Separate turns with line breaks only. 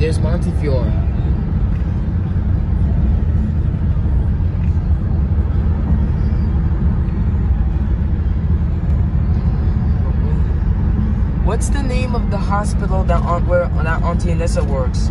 there's Montefiore. What's the name of the hospital that aunt where that Auntie Anissa works?